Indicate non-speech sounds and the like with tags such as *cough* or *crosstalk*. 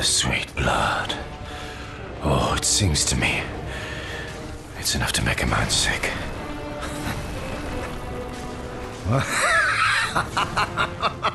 The sweet blood. Oh, it sings to me. It's enough to make a man sick. *laughs*